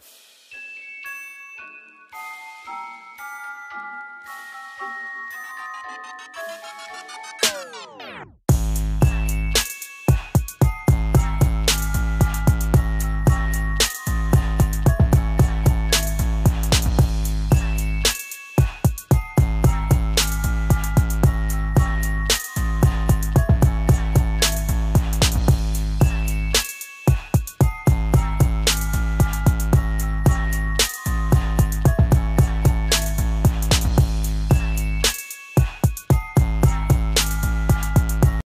you